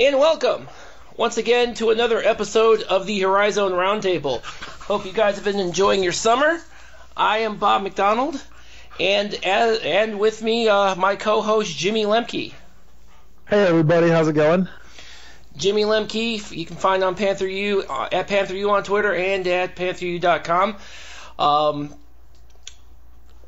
and welcome once again to another episode of the Horizon Roundtable. Hope you guys have been enjoying your summer. I am Bob McDonald, and as, and with me, uh, my co-host Jimmy Lemke. Hey everybody, how's it going? Jimmy Lemke, you can find on Panther U uh, at Panther U on Twitter and at PantherU.com. Um,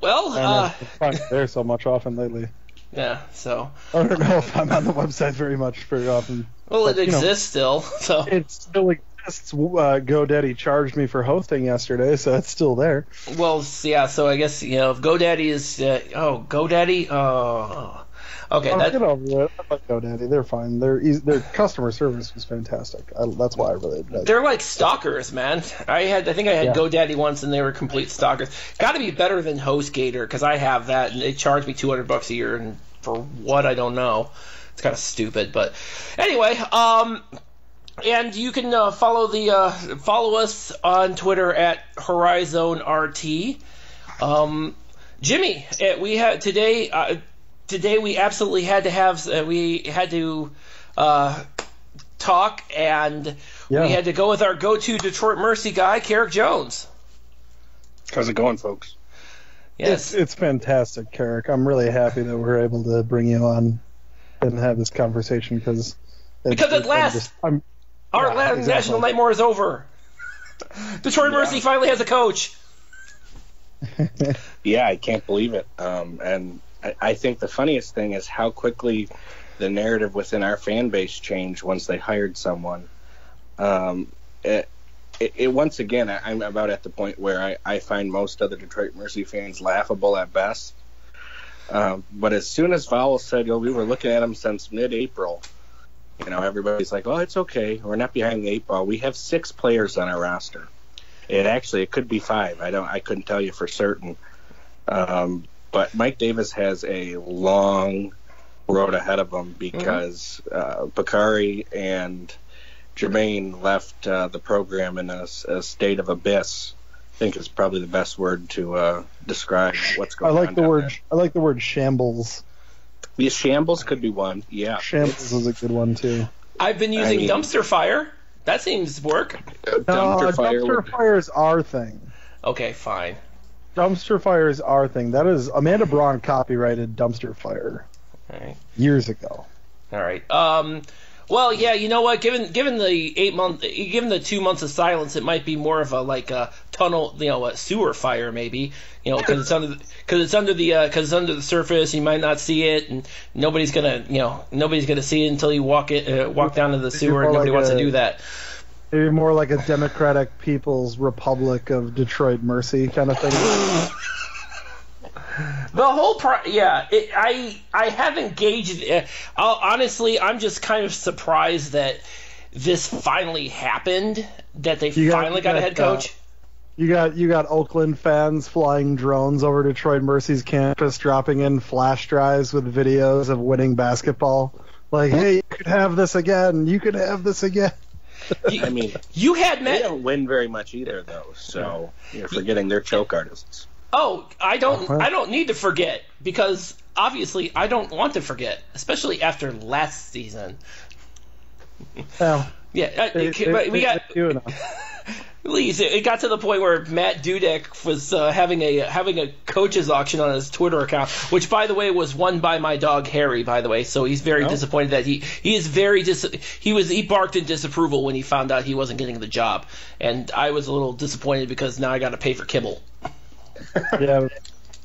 well, uh, I'm there so much often lately. Yeah. So, I don't know if I'm on the website very much very often. well, it But, you know, exists still. So, It still exists. Uh, GoDaddy charged me for hosting yesterday, so it's still there. well, yeah. So I guess you know, if GoDaddy is uh, oh GoDaddy, oh, okay. That, get over it. I like GoDaddy. They're fine. Their their customer service was fantastic. I, that's why I really. I, They're like stalkers, man. I had, I think I had Yeah. GoDaddy once, and they were complete stalkers. Got to be better than HostGator because I have that, and they charge me two hundred bucks a year, and for what I don't know. It's kind of stupid, but anyway. Um, and you can uh, follow the uh, follow us on Twitter at HorizonRT. Um, Jimmy, uh, we had today. Uh, today we absolutely had to have. Uh, we had to uh, talk, and Yeah. we had to go with our go-to Detroit Mercy guy, Karic Jones. How's it going, folks? Yes. It's it's fantastic, Karic. I'm really happy that we're able to bring you on and have this conversation because Because at last- I'm Our yeah, la- exactly. national nightmare is over. Detroit Yeah. Mercy finally has a coach. Yeah, I can't believe it. Um, and I, I think the funniest thing is how quickly the narrative within our fan base changed once they hired someone. Um, it, it, it once again, I, I'm about at the point where I, I find most other Detroit Mercy fans laughable at best. Um, but as soon as Vowels said, "Oh, we were looking at him since mid-April," you know, everybody's like, "Oh, it's okay. We're not behind the eight ball. We have six players on our roster." It actually it could be five. I don't. I couldn't tell you for certain. Um, but Mike Davis has a long road ahead of him because uh, Bakari and Jermaine left uh, the program in a state of abyss. I think is probably the best word to uh, describe what's going on. I like the down word there. I like the word shambles. The shambles could be one. Yeah, Shambles is a good one too. I've been using mean- dumpster fire. That seems to work. dumpster No, fire. dumpster would- fire is our thing. Okay, fine. Dumpster fire is our thing. That is Amanda Braun copyrighted dumpster fire All right. years ago. All right. Um, well, yeah. You know what? Given given the eight month, given the two months of silence, it might be more of a like a tunnel, you know, a sewer fire maybe. You know, because it's under because it's under the because it's under the surface. You might not see it, and nobody's gonna you know nobody's gonna see it until you walk it uh, walk down to the sewer. and Nobody like wants to do that. Maybe more like a Democratic People's Republic of Detroit Mercy kind of thing. The whole pro- yeah, it, I I have engaged. Uh, I'll, honestly, I'm just kind of surprised that this finally happened. That they You got- finally you got, a got, head uh, coach. You got you got Oakland fans flying drones over Detroit Mercy's campus, dropping in flash drives with videos of winning basketball. Like, hey, you could have this again. You could have this again. You, I mean, you had they don't win very much either, though. So you're forgetting they're choke artists. Oh, I don't. Uh-huh. I don't need to forget because obviously I don't want to forget, especially after last season. Well, Yeah, they- it- they- but we got. Please, it it got to the point where Matt Dudek was uh, having a having a coaches auction on his Twitter account, which, by the way, was won by my dog Harry. By the way, so he's very Oh. disappointed that he he is very dis he was he barked in disapproval when he found out he wasn't getting the job, and I was a little disappointed because now I got to pay for kibble. Yeah.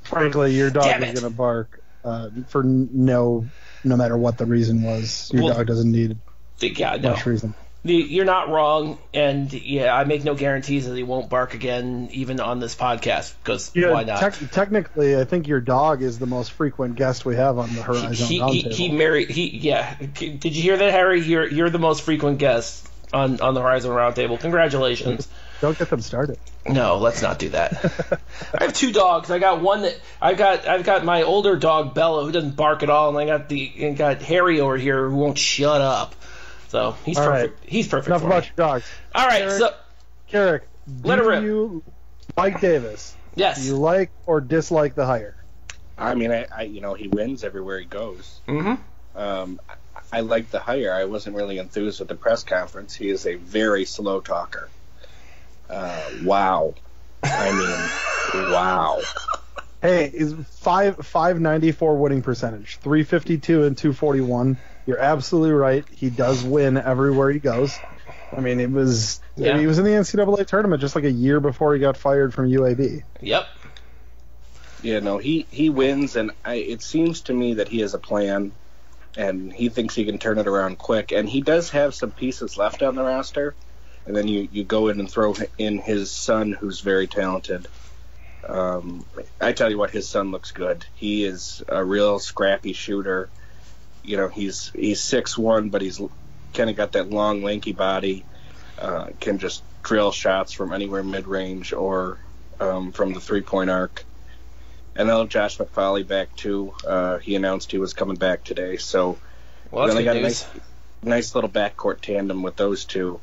Frankly, your dog Damn is gonna bark uh, for no, no matter what the reason was. Your Well- dog doesn't need the, Yeah, no, reason. The- you're not wrong, and yeah, I make no guarantees that he won't bark again, even on this podcast, because Yeah, why not? tec- technically, I think your dog is the most frequent guest we have on the Horizon he, he, Roundtable. he married he yeah did you hear that harry you're you're the most frequent guest on on the horizon roundtable congratulations Don't get them started. no let's not do that i have two dogs i got one that i got i've got my older dog bella who doesn't bark at all and i got the and got harry over here who won't shut up so he's All right. perfect he's perfect Enough for about me. your dogs. all right Eric. so Karic, do Let her rip. you like Davis? Do yes you like or dislike the hire? I mean, I, I you know he wins everywhere he goes. mm-hmm Um, I like the hire. I wasn't really enthused with the press conference. He is a very slow talker. Uh, wow. I mean, wow. Hey, is five five ninety four winning percentage, three fifty two and two forty one. You're absolutely right. He does win everywhere he goes. I mean, it was Yeah. he was in the NCAA tournament just like a year before he got fired from UAB. Yep. Yeah, no, he he wins, and I, it seems to me that he has a plan, and he thinks he can turn it around quick. And he does have some pieces left on the roster, and then you you go in and throw in his son, who's very talented. Um, I tell you what, his son looks good. He is a real scrappy shooter. You know, he's he's six one, but he's kind of got that long, lanky body. Uh, can just drill shots from anywhere mid range or um, from the three point arc. And then Josh McFolley back too. Uh, he announced he was coming back today, so Well, that's they got a nice, nice little backcourt tandem with those two.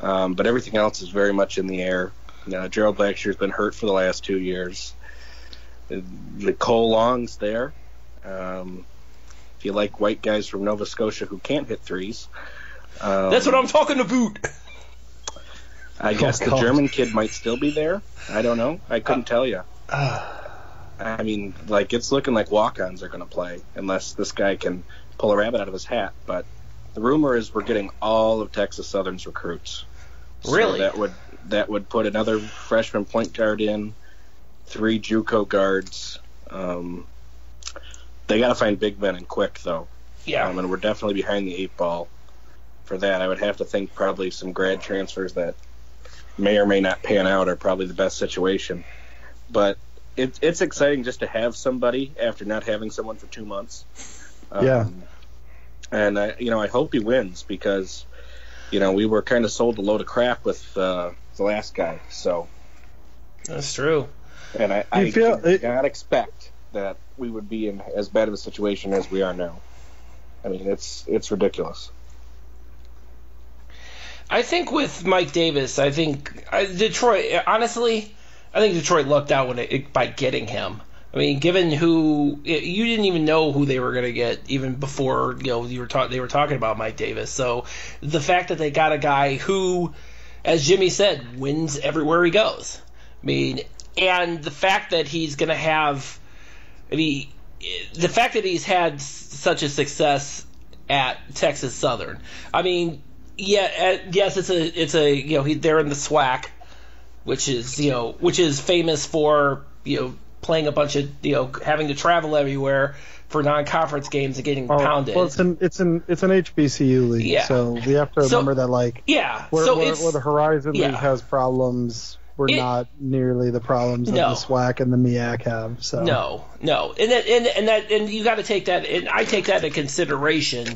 Um, but everything else is very much in the air. You know, Gerald Blackshear's been hurt for the last two years. The Cole Long's there. Um, if you like white guys from Nova Scotia who can't hit threes, um, That's what I'm talking about. I guess the German kid might still be there. I don't know. I couldn't tell you. I mean, like it's looking like walk-ons are going to play unless this guy can pull a rabbit out of his hat. But the rumor is we're getting all of Texas Southern's recruits. So Really? that would that would put another freshman point guard in, three JUCO guards. Um, they got to find big men and quick though. Yeah. Um, and we're definitely behind the eight ball for that. I would have to think probably some grad transfers that may or may not pan out are probably the best situation. But it, it's exciting just to have somebody after not having someone for two months. Um, Yeah. And I, you know, I hope he wins because, you know, we were kind of sold a load of crap with uh, the last guy. So, That's true. and I, I feel- did it- not expect that we would be in as bad of a situation as we are now. I mean, it's it's ridiculous. I think with Mike Davis, I think I, Detroit. Honestly, I think Detroit lucked out when it, by getting him. I mean, given who you didn't even know who they were going to get even before you know you were ta- they were talking about Mike Davis. So the fact that they got a guy who, as Jimmy said, wins everywhere he goes. I mean, and the fact that he's going to have, I mean, the fact that he's had such a success at Texas Southern. I mean, yeah, uh, yes, it's a it's a you know he, they're in the SWAC, which is you know which is famous for you know playing a bunch of you know having to travel everywhere for non-conference games and getting Oh, pounded. well, it's an it's an it's an HBCU league, Yeah. so we have to So- remember that like yeah, where, so where, where the Horizon yeah. League has problems, we're It- not nearly the problems that No. the SWAC and the MEAC have. So No, no, and that, and, and that, and you got to take that, and I take that into consideration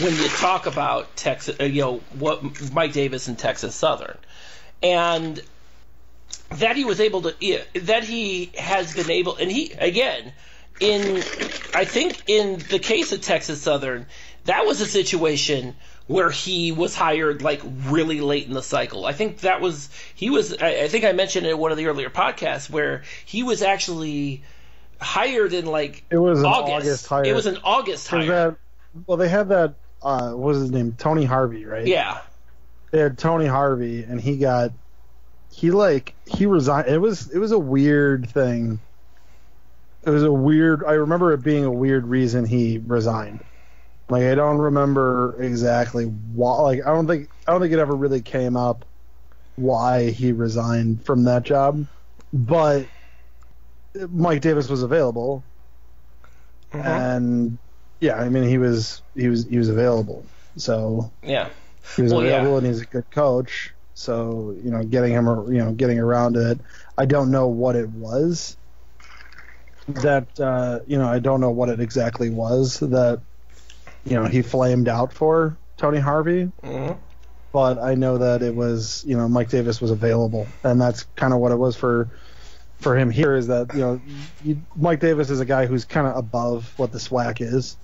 when you talk about Texas, uh, you know, what Mike Davis and Texas Southern, and that he was able to, yeah, that he has been able, and he again, in, I think in the case of Texas Southern, that was a situation where he was hired like really late in the cycle. I think that was he was. I, I think I mentioned in one of the earlier podcasts where he was actually hired in like it was an August. August, hire. It was an August hire. that well, they had that. Uh, what was his name? Tony Harvey, right? yeah, They had Tony Harvey, and he got he like he resigned. It was it was a weird thing. It was a weird. I remember it being a weird reason he resigned. Like I don't remember exactly why. Like I don't think I don't think it ever really came up why he resigned from that job, but Mike Davis was available, Mhm. and yeah, I mean he was he was he was available. So yeah, he was Well, yeah. available and he's a good coach. So you know, getting him, or you know, getting around it. I don't know what it was. That uh, you know, I don't know what it exactly was that you know he flamed out for Tony Harvey, Mhm. but I know that it was you know Mike Davis was available, and that's kind of what it was for for him here. Is that you know you, Mike Davis is a guy who's kind of above what the SWAC is.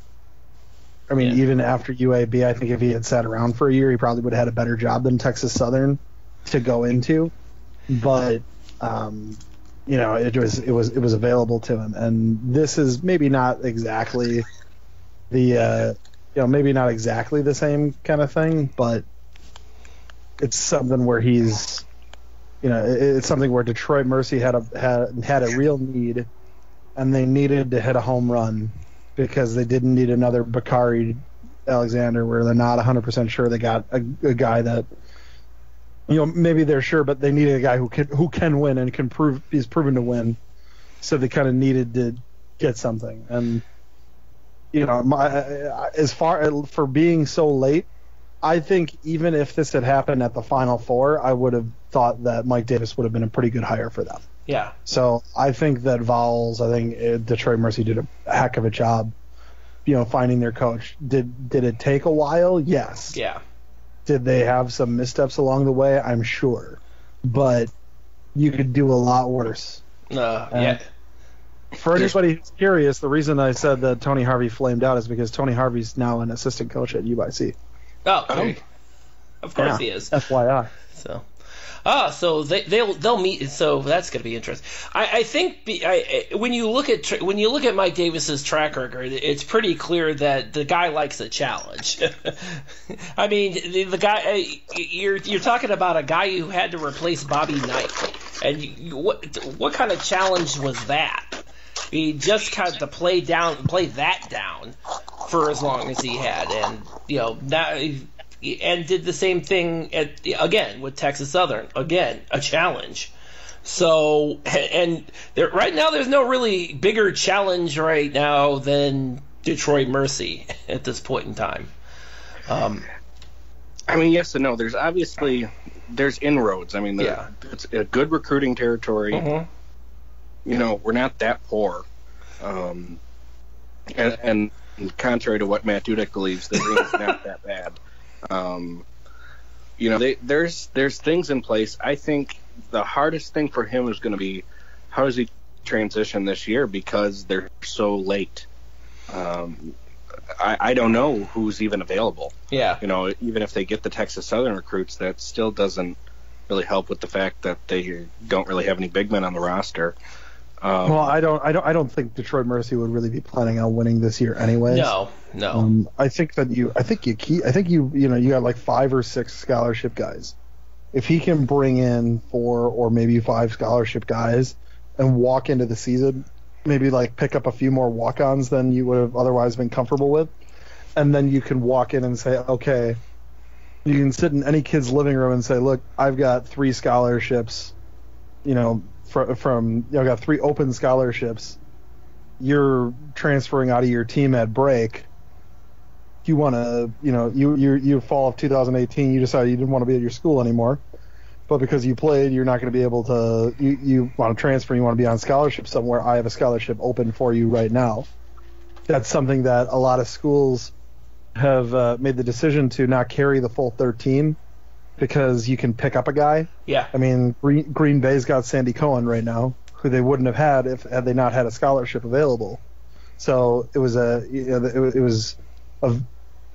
I mean, Yeah. even after UAB, I think if he had sat around for a year, he probably would have had a better job than Texas Southern to go into. But um, you know, it was it was it was available to him, and this is maybe not exactly the uh, you know, maybe not exactly the same kind of thing, but it's something where he's, you know, it- it's something where Detroit Mercy had a had had a real need, and they needed to hit a home run because they didn't need another Bakari Alexander, where they're not 100% sure they got a, a guy that, you know, maybe they're sure, but they needed a guy who can who can win and can prove he's proven to win. So they kind of needed to get something, and you know, my, as far for being so late, I think even if this had happened at the Final Four, I would have thought that Mike Davis would have been a pretty good hire for them. Yeah. So I think that Vowels, I think uh, Detroit Mercy did a heck of a job, you know, finding their coach. Did did it take a while? Yes. Yeah. Did they have some missteps along the way? I'm sure, but you could do a lot worse. Uh, yeah. For anybody who's curious, the reason I said that Tony Harvey flamed out is because Tony Harvey's now an assistant coach at UIC. Oh, okay. of course Yeah. he is. FYI. So, ah, so they they'll they'll meet. So that's going to be interesting. I, I think be, I, when you look at when you look at Mike Davis's track record, it's pretty clear that the guy likes a challenge. I mean, the, the guy you're you're talking about a guy who had to replace Bobby Knight, and you, what what kind of challenge was that? He just of to play down, play that down for as long as he had, and you know that, and did the same thing at again with Texas Southern. Again, a challenge. So, and there, right now, there's no really bigger challenge right now than Detroit Mercy at this point in time. Um, I mean, yes and no. There's obviously there's inroads. I mean, Yeah. it's a good recruiting territory. mhm. You know, we're not that poor. Um, and, and contrary to what Matt Dudek believes, the ring is not that bad. Um, you know, they, there's there's things in place. I think the hardest thing for him is going to be how does he transition this year because they're so late. Um, I, I don't know who's even available. Yeah. You know, even if they get the Texas Southern recruits, that still doesn't really help with the fact that they don't really have any big men on the roster. Um, Well, I don't, I don't, I don't think Detroit Mercy would really be planning on winning this year, anyways. No, no. Um, I think that you, I think you keep, I think you, you know, you got like five or six scholarship guys. If he can bring in four or maybe five scholarship guys and walk into the season, maybe like pick up a few more walk-ons than you would have otherwise been comfortable with, and then you can walk in and say, okay, you can sit in any kid's living room and say, look, I've got three scholarships, you know, fr- from, you know, got three open scholarships. You're transferring out of your team at break you want to, you know, you you you fall of 2018, you decide you didn't want to be at your school anymore, but because you played, you're not going to be able to. You you want to transfer, you want to be on scholarship somewhere. I have a scholarship open for you right now. That's something that a lot of schools have uh, made the decision to not carry the full 13 because you can pick up a guy. yeah. I mean, Green, Green Bay's got Sandy Cohen right now, who they wouldn't have had if had they not had a scholarship available. So it was a, you know, it, was- it was a,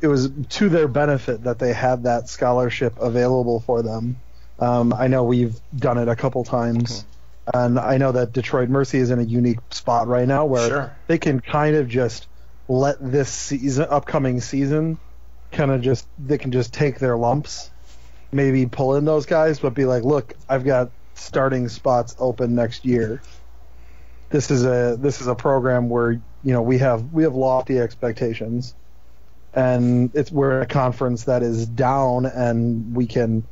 it was to their benefit that they had that scholarship available for them. Um, I know we've done it a couple times, and I know that Detroit Mercy is in a unique spot right now where Sure. they can kind of just let this season, upcoming season, kind of just they can just take their lumps, maybe pull in those guys, but be like, look, I've got starting spots open next year. This is a this is a program where you know we have we have lofty expectations, and it's we're a conference that is down, and we can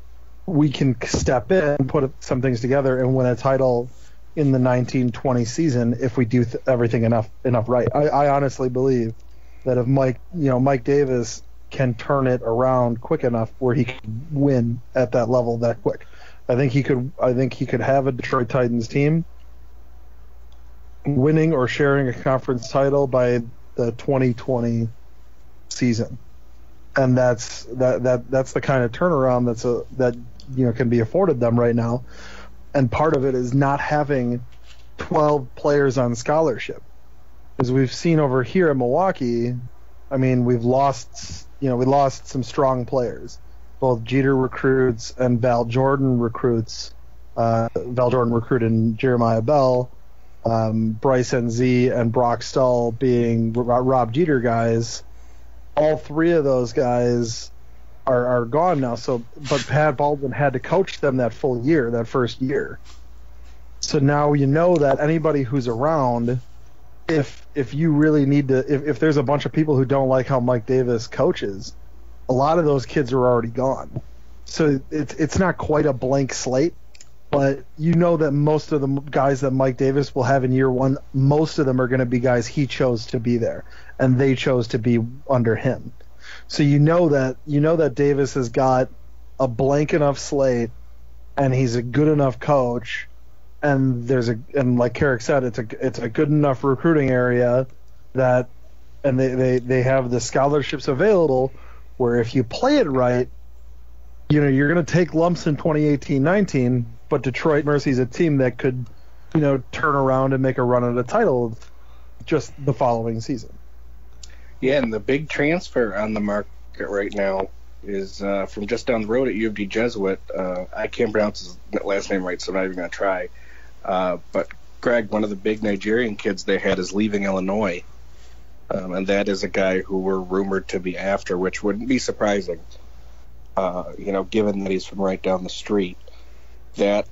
we can step in and put some things together and win a title in the 1920 season if we do th- everything enough enough right. I, I honestly believe that if Mike, you know, Mike Davis can turn it around quick enough where he can win at that level that quick. I think he could. I think he could have a Detroit Titans team winning or sharing a conference title by the 2020 season, and that's that that that's the kind of turnaround that's a that you know can be afforded them right now, and part of it is not having 12 players on scholarship, as we've seen over here in Milwaukee. I mean, we've lost you know we lost some strong players both Jeter recruits and Val Jordan recruits. Uh, Val Jordan recruited Jeremiah Bell, um, Bryce Nze and Brock Stull being Rob Jeter guys, all three of those guys are are gone now. So, but Pat Baldwin had to coach them that full year, that first year. So now you know that anybody who's around, if if you really need to, if, if there's a bunch of people who don't like how Mike Davis coaches, a lot of those kids are already gone. So it's it's not quite a blank slate, but you know that most of the guys that Mike Davis will have in year one, most of them are going to be guys he chose to be there, and they chose to be under him. So you know that you know that Davis has got a blank enough slate, and he's a good enough coach, and there's a and like Karic said, it's a it's a good enough recruiting area that, and they they they have the scholarships available where if you play it right, you know you're going to take lumps in 2018-19, but Detroit Mercy's a team that could, you know, turn around and make a run at a title just the following season. Yeah, and the big transfer on the market right now is uh, from just down the road at U of D Jesuit. Uh, I can't pronounce his last name right, so I'm not even going to try. Uh, but Greg, one of the big Nigerian kids they had, is leaving Illinois. Um, and that is a guy who we're rumored to be after, which wouldn't be surprising, uh, you know, given that he's from right down the street. That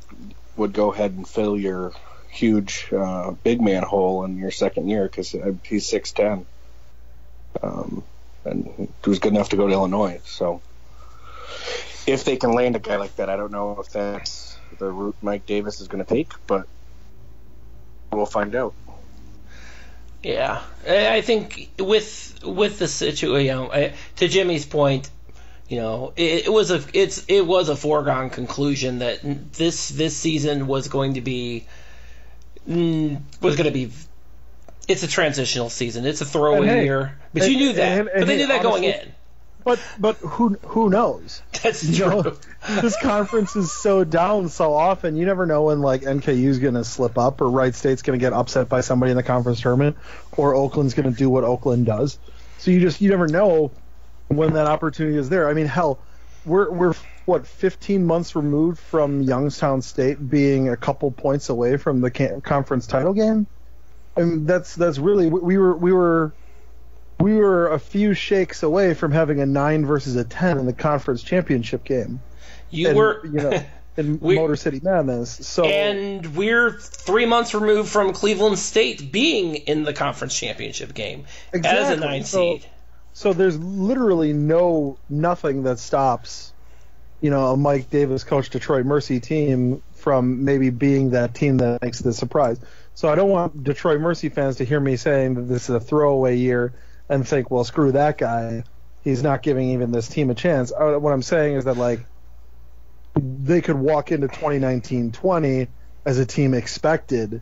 would go ahead and fill your huge uh, big man hole in your second year because he's 6'10 um, and he was good enough to go to Illinois. So if they can land a guy like that, I don't know if that's the route Mike Davis is going to take, but we'll find out. Yeah, I think with with the situation, you know, to Jimmy's point, you know, it, it, was a it's it was a foregone conclusion that this this season was going to be mm, was going to be it's a transitional season. It's a throwaway hey, year, but and, you knew that. And, and, but they knew that honestly, going in. But but who who knows? That's you. Know, this conference is so down so often. You never know when like NKU's going to slip up or Wright State's going to get upset by somebody in the conference tournament or Oakland's going to do what Oakland does. So you just you never know when that opportunity is there. I mean, hell, we're we're what 15 months removed from Youngstown State being a couple points away from the conference title game. I mean, that's that's really we were we were we were a few shakes away from having a nine versus a ten in the conference championship game. You and, were, you know, in we, Motor City Madness. So and we're three months removed from Cleveland State being in the conference championship game exactly. as a nine so, seed. So there's literally no nothing that stops, you know, a Mike Davis coach Detroit Mercy team from maybe being that team that makes the surprise. So I don't want Detroit Mercy fans to hear me saying that this is a throwaway year and think, well, screw that guy. He's not giving even this team a chance. Uh, what I'm saying is that like they could walk into 2019-20 as a team expected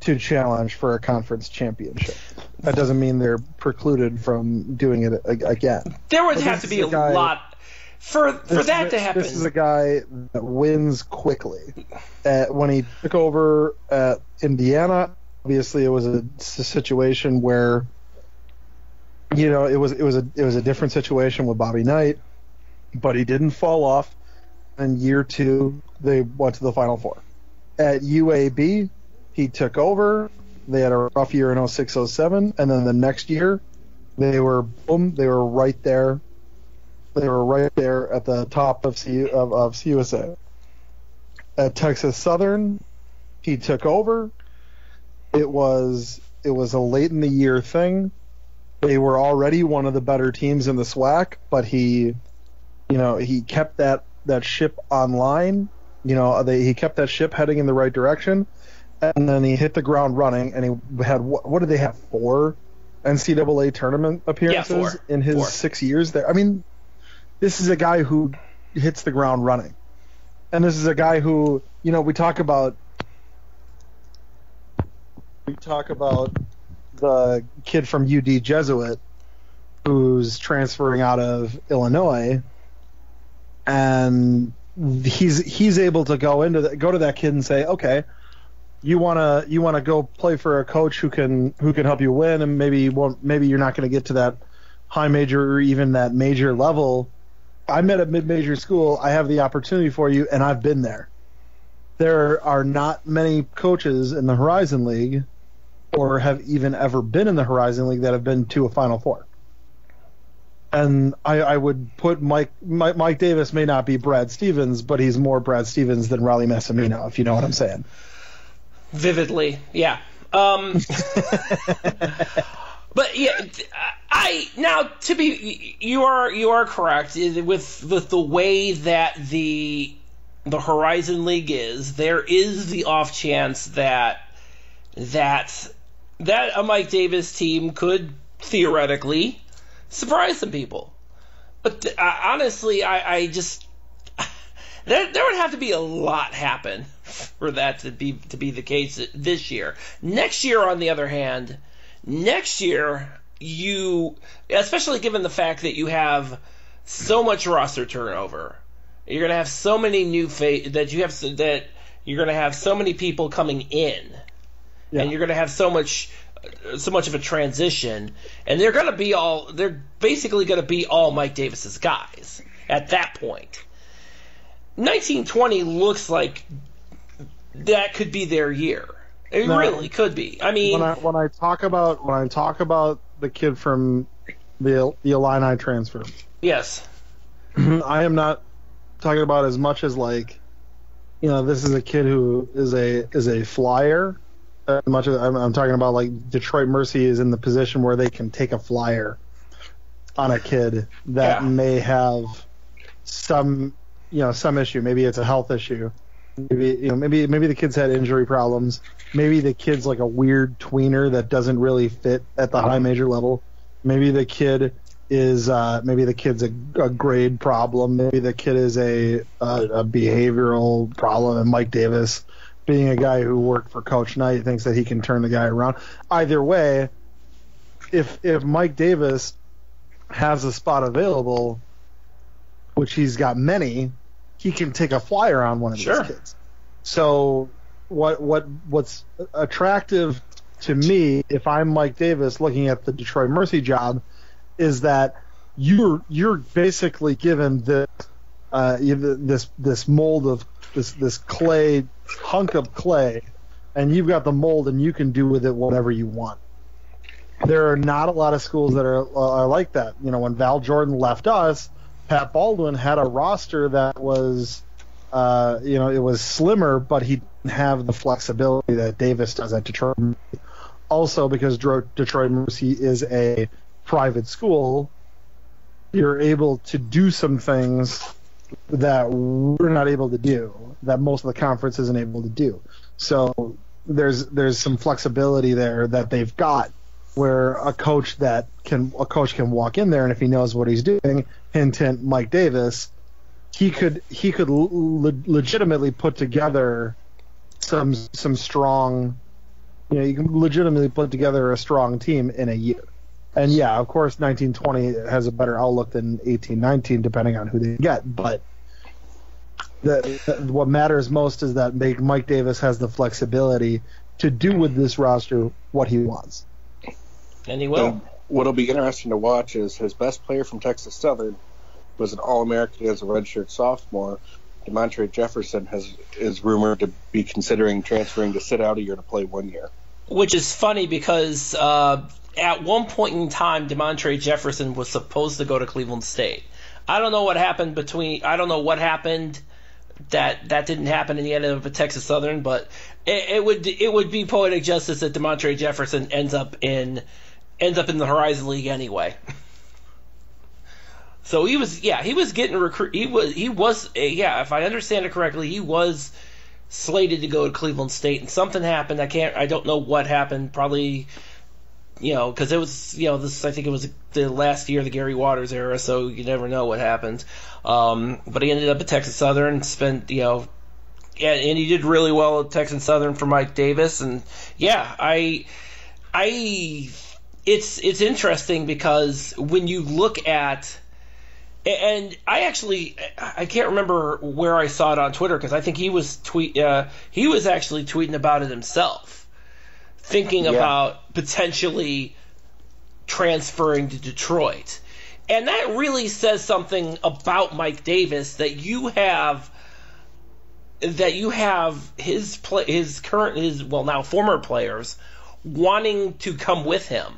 to challenge for a conference championship. That doesn't mean they're precluded from doing it again. There would but have to be a guy, lot for for this, that to happen. This is a guy that wins quickly. Uh, when he took over at Indiana, obviously it was a, a situation where you know it was it was a it was a different situation with Bobby Knight, but he didn't fall off. And year two, they went to the Final Four. At UAB, he took over. They had a rough year in 06, 07, and then the next year, they were boom, they were right there they were right there at the top of, C, of, of CUSA. At Texas Southern, he took over. It was it was a late in the year thing. They were already one of the better teams in the SWAC, but he, you know, he kept that that ship online. You know, they, he kept that ship heading in the right direction, and then he hit the ground running. And he had what, what did they have four NCAA tournament appearances yeah, in his four. six years there? I mean, this is a guy who hits the ground running. And this is a guy who, you know, we talk about we talk about the kid from UD Jesuit who's transferring out of Illinois and he's he's able to go into the, go to that kid and say, "Okay, you want to you want to go play for a coach who can who can help you win and maybe you won't maybe you're not going to get to that high major or even that major level I'm at a mid-major school. I have the opportunity for you, and I've been there. There are not many coaches in the Horizon League, or have even ever been in the Horizon League that have been to a Final Four. and I, I would put Mike, Mike Mike Davis may not be Brad Stevens, but he's more Brad Stevens than Rollie Massimino, if you know what I'm saying. Vividly, yeah. Um, but yeah, I now to be you are you are correct with with the way that the the Horizon League is. There is the off chance that that that a Mike Davis team could theoretically surprise some people. But honestly, I, I just there, there would have to be a lot happen for that to be to be the case this year. Next year, on the other hand, next year you, especially given the fact that you have so much roster turnover, you're gonna have so many new fa- that you have that you're gonna have so many people coming in, yeah. and you're gonna have so much so much of a transition, and they're going to be all they're basically going to be all Mike Davis's guys at that point. 1920 looks like that could be their year. It now, really could be. I mean, when I, when I talk about when I talk about the kid from the the Illini transfer, yes, I am not talking about as much as like, you know, this is a kid who is a is a flyer much as I'm, I'm, talking about like Detroit Mercy is in the position where they can take a flyer on a kid that yeah. may have some you know some issue. Maybe it's a health issue. Maybe you know maybe maybe the kid's had injury problems. Maybe the kid's like a weird tweener that doesn't really fit at the high major level. Maybe the kid is uh, maybe the kid's a, a, grade problem. Maybe the kid is a, a, a behavioral problem. And Mike Davis being a guy who worked for Coach Knight thinks that he can turn the guy around. Either way, if if Mike Davis has a spot available, which he's got many, he can take a flyer on one of sure. these kids. So what what what's attractive to me if I'm Mike Davis looking at the Detroit Mercy job is that you're you're basically given this uh, this this mold of this this clay hunk of clay, and you've got the mold, and you can do with it whatever you want. There are not a lot of schools that are, are like that. You know, when Val Jordan left us, Pat Baldwin had a roster that was, uh, you know, it was slimmer, but he didn't have the flexibility that Davis does at Detroit. Also, because Detroit Mercy is a private school, you're able to do some things that we're not able to do, that most of the conference isn't able to do. So there's there's some flexibility there that they've got where a coach that can a coach can walk in there and if he knows what he's doing, hint hint Mike Davis, he could he could le- legitimately put together some some strong you know, you can legitimately put together a strong team in a year. And yeah, of course, 1920 has a better outlook than 1819, depending on who they get. But the, the, what matters most is that Mike Davis has the flexibility to do with this roster what he wants. And he will. what'll be interesting to watch is his best player from Texas Southern was an All-American as a redshirt sophomore. Demontrae Jefferson has is rumored to be considering transferring to sit out a year to play one year. Which is funny because uh, at one point in time, Demontrae Jefferson was supposed to go to Cleveland State. I don't know what happened between. I don't know what happened that that didn't happen in the end of Texas Southern, but it, it, would it would be poetic justice that Demontrae Jefferson ends up in ends up in the Horizon League anyway. so he was yeah he was getting recruit he was he was yeah if I understand it correctly he was slated to go to Cleveland State and something happened I can't I don't know what happened probably you know, because it was, you know, this I think it was the last year of the Gary Waters era, so you never know what happens. Um, but he ended up at Texas Southern, spent, you know, yeah, and he did really well at Texas Southern for Mike Davis, and yeah, I, I, it's it's interesting because when you look at and I actually I can't remember where I saw it on Twitter because I think he was tweet uh, he was actually tweeting about it himself thinking yeah. about potentially transferring to Detroit. And that really says something about Mike Davis that you have that you have his play, his current his well now former players wanting to come with him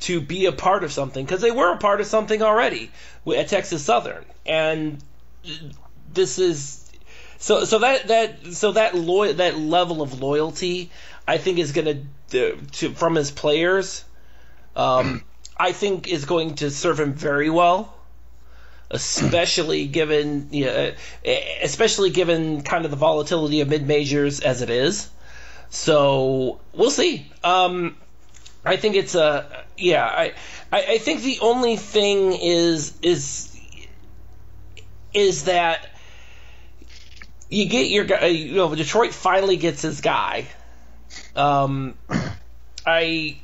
to be a part of something because they were a part of something already at Texas Southern, and this is so so that that so that that level of loyalty I think is going to from his players. Um, I think is going to serve him very well, especially given you know, especially given kind of the volatility of mid majors as it is. So we'll see. Um, I think it's a yeah. I, I I think the only thing is is is that you get your guy. You know, Detroit finally gets his guy. Um, I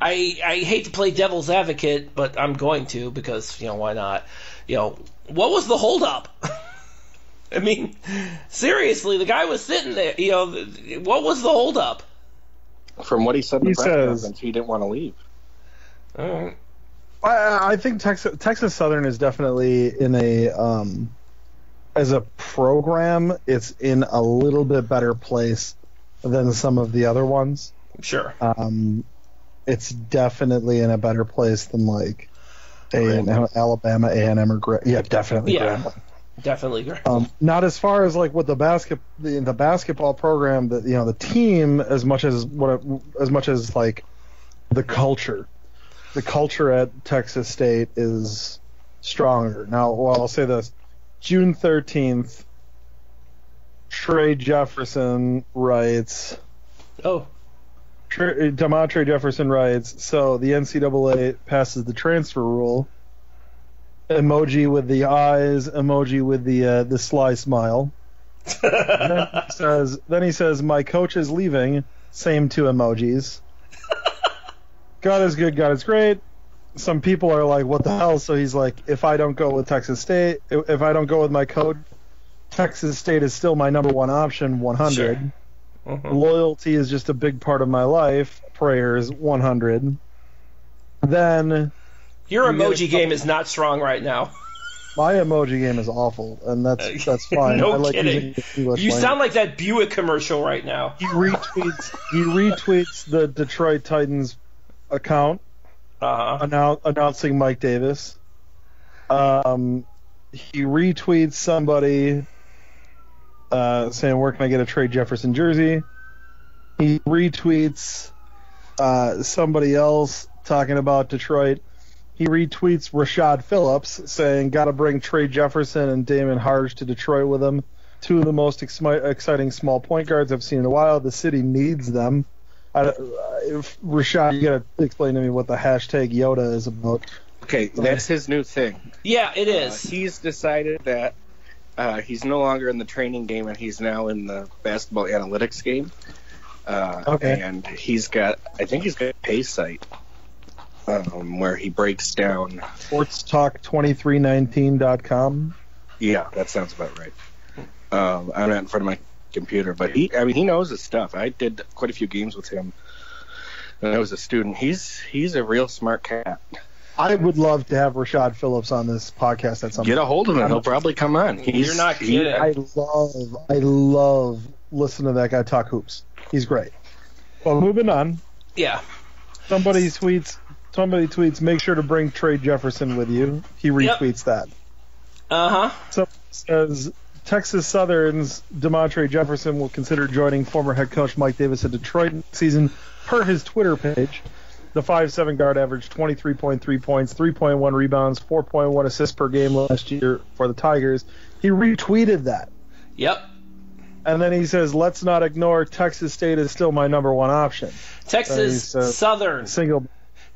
I I hate to play devil's advocate, but I'm going to because you know why not? You know what was the holdup? I mean, seriously, the guy was sitting there. You know, what was the holdup? From what he said in He the press says- conference, he didn't want to leave. All right. I, I think Texas Texas Southern is definitely in a um, as a program, it's in a little bit better place than some of the other ones. Sure. Um, it's definitely in a better place than like a Grambling. Alabama A and M or Gra- yeah, definitely. Yeah. Grambling. Definitely. Um, not as far as like what the basket the, the basketball program that you know the team as much as what as much as like the culture. The culture at Texas State is stronger. Now, well, I'll say this: June thirteenth, Trey Jefferson writes. Oh. Tre- Demontrae Jefferson writes, so the NCAA passes the transfer rule. Emoji with the eyes, emoji with the uh, the sly smile. then he says, then he says, my coach is leaving. Same two emojis. God is good, God is great. Some people are like, what the hell? So he's like, if I don't go with Texas State, if I don't go with my coach, Texas State is still my number one option, 100. Sure. Mhm. Loyalty is just a big part of my life. Prayers, 100. Then Your You emoji game is not strong right now. my emoji game is awful, and that's that's fine. No I like kidding. using the English You language. sound like that Buick commercial right now. he retweets he retweets the Detroit Titans account Uh huh. annou- announcing Mike Davis. Um, he retweets somebody uh, saying, "Where can I get a Trey Jefferson jersey?" He retweets uh, somebody else talking about Detroit. He retweets Rashad Phillips saying, "Got to bring Trey Jefferson and Damon Harge to Detroit with him. Two of the most exmi- exciting small point guards I've seen in a while. The city needs them." I, if, Rashad, you got to explain to me what the hashtag Yoda is about. Okay, that's his new thing. Yeah, it is. Uh, he's decided that uh, he's no longer in the training game and he's now in the basketball analytics game. Uh, Okay. And he's got, I think he's got a pay site um, where he breaks down. SportsTalk2319.com. Yeah, that sounds about right. Um, I'm not in front of my computer, but he, I mean, he knows his stuff. I did quite a few games with him when I was a student. He's he's a real smart cat. I would love to have Rashad Phillips on this podcast at some point. Get a hold of him; he'll probably come on. He's, You're not he- kidding. I love, I love listening to that guy talk hoops. He's great. Well, moving on. Yeah. Somebody tweets. Somebody tweets. Make sure to bring Trey Jefferson with you. He Yep. retweets that. Uh huh. Somebody says Texas Southern's Demontrae Jefferson will consider joining former head coach Mike Davis at Detroit season, per his Twitter page. The 5'7 guard averaged 23.3 points, 3.1 rebounds, 4.1 assists per game last year for the Tigers. He retweeted that. Yep. And then he says, let's not ignore Texas State is still my number one option. Texas he's, uh, Southern. Single.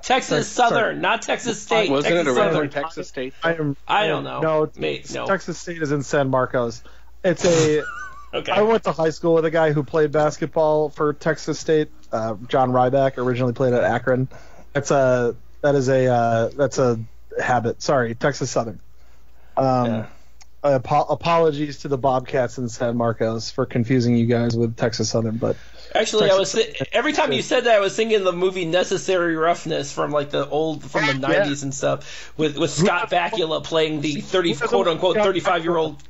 Texas sorry. Southern, not Texas State. wasn't it Texas originally Southern. Texas State? I am. I don't know. No, it's, Mate, no. Texas State is in San Marcos. It's a. Okay. I went to high school with a guy who played basketball for Texas State. Uh, John Ryback originally played at Akron. That's a that is a uh, that's a habit. Sorry, Texas Southern. Um, Yeah. apo- apologies to the Bobcats in San Marcos for confusing you guys with Texas Southern, but Actually, I was Texas- thi- every time you said that, I was thinking of the movie Necessary Roughness from like the old from the Yeah. '90s and stuff, with with Scott Bakula playing the 30 quote unquote 35 year old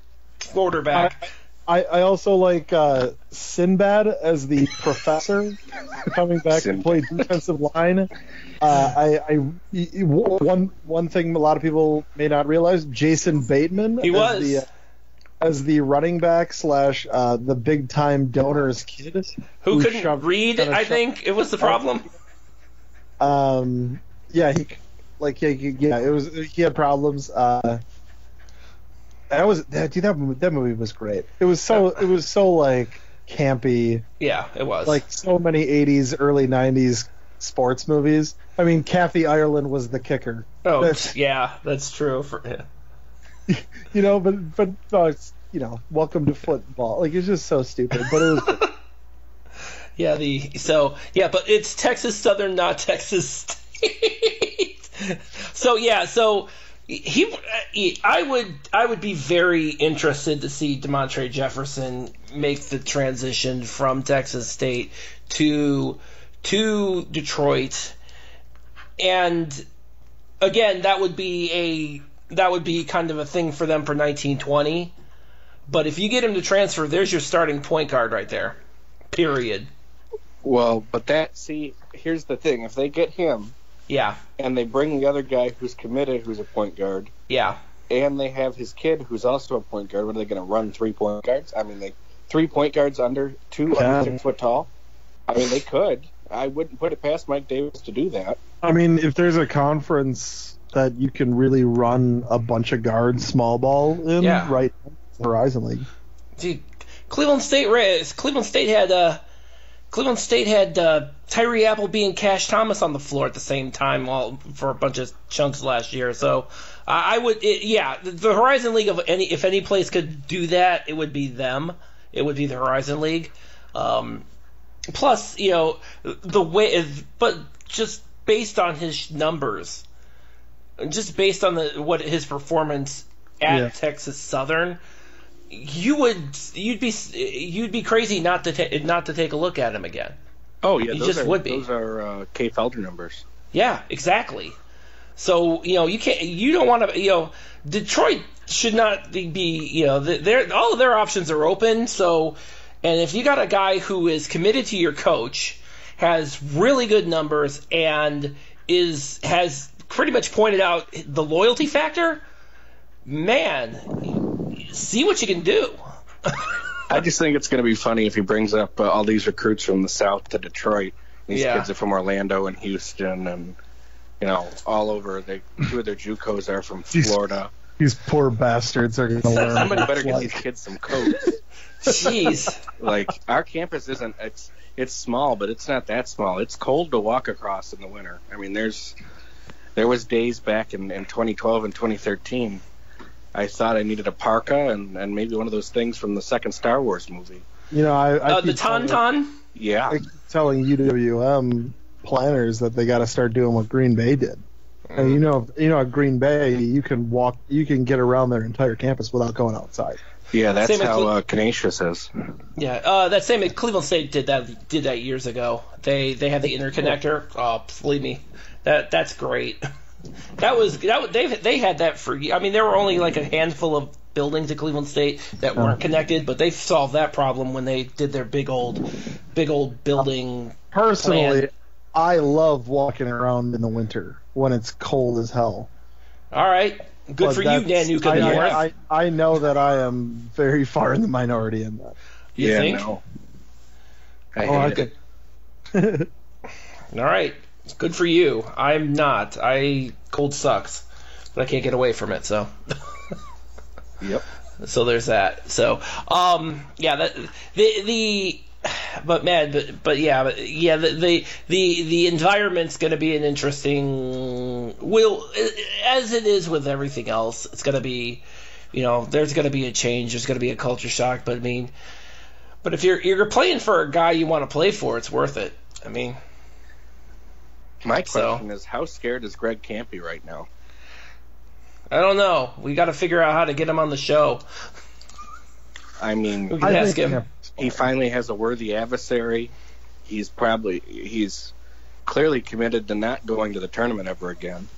quarterback. I, I also like uh, Sinbad as the professor coming back to play defensive line. Uh, I, I one one thing a lot of people may not realize: Jason Bateman. He as was. the, uh, as the running back slash uh, the big time donor's kid. Who who couldn't shoved- read? kinda I think it was the problem. Um, yeah, he like yeah, he- yeah, it was he had problems. Uh, that was that dude, that movie, that movie was great. It was so it was so like campy, Yeah, it was. like so many '80s, early '90s sports movies. I mean, Kathy Ireland was the kicker, oh, that's- yeah, that's true. For yeah. you know, but but it's you know, welcome to football. Like it's just so stupid, but it was. Yeah, the so yeah, but it's Texas Southern, not Texas State. so yeah, so he, he, I would, I would be very interested to see Demontrae Jefferson make the transition from Texas State to to Detroit, and again, that would be a that would be kind of a thing for them for 1920. But if you get him to transfer, there's your starting point guard right there. Period. Well, but that see, here's the thing: if they get him Yeah, and they bring the other guy who's committed, who's a point guard, yeah. and they have his kid who's also a point guard, what are they going to run three point guards? I mean, they three point guards under two Yeah. under six foot tall. I mean, they could. I wouldn't put it past Mike Davis to do that. I mean, if there's a conference that you can really run a bunch of guards small ball in, Yeah. right? Horizon League. Dude, Cleveland State Rays. Cleveland State had uh, Cleveland State had uh, Tyree Appleby and Cash Thomas on the floor at the same time, while for a bunch of chunks last year. So I I would, it, yeah, the- the Horizon League of any, if any place could do that, it would be them. It would be the Horizon League. Um, plus, you know, the way, is, but just based on his numbers, just based on the what his performance at Yeah. Texas Southern, you would you'd be you'd be crazy not to ta- not to take a look at him again. Oh yeah, He those just are, would be. Those are uh, Kay Felder numbers. Yeah, exactly. So you know you can't you don't want to you know Detroit should not be you know their all of their options are open. So and if you got a guy who is committed to your coach, has really good numbers, and is has pretty much pointed out the loyalty factor, man, see what you can do. I just think it's going to be funny if he brings up uh, all these recruits from the South to Detroit. These Yeah. kids are from Orlando and Houston, and you know all over. They two of their JUCOs are from Florida. These poor bastards are going to learn. Somebody what better get like. these kids some coats. Jeez. like our campus isn't it's it's small, but it's not that small. It's cold to walk across in the winter. I mean, there's there was days back in, in 2012 and 2013. I thought I needed a parka and, and maybe one of those things from the second Star Wars movie. You know, I, I Uh, the keep telling- tauntaun. Yeah, I keep telling UWM planners that they got to start doing what Green Bay did. And you know, you know, at Green Bay, you can walk, you can get around their entire campus without going outside. yeah, that's Same how Cle- uh, Canisius is. Yeah, uh, that same Cleveland State did that did that years ago. They they have the interconnector. Oh, believe me, that that's great. That was that they they had that for. I mean, there were only like a handful of buildings at Cleveland State that weren't connected, but they solved that problem when they did their big old big old building. Personally, Plan. I love walking around in the winter when it's cold as hell. All right, good But for you, that's- Nanuka I, I, I, I know that I am very far in the minority in that. You yeah, think? no. I Oh, I hate it. could. All right, good for you. I'm not. I cold sucks, but I can't get away from it. So. Yep. So there's that. So, um, yeah, that the the, but man, but but yeah, but yeah, the the the, the environment's going to be an interesting. Will as it is with everything else, it's going to be, you know, there's going to be a change. There's going to be a culture shock. But I mean, but if you're you're playing for a guy you want to play for, it's worth it. I mean, My So- question is, how scared is Greg Kampe right now? I don't know. We got to figure out how to get him on the show. I mean, We can ask him. he finally has a worthy adversary. He's probably he's clearly committed to not going to the tournament ever again.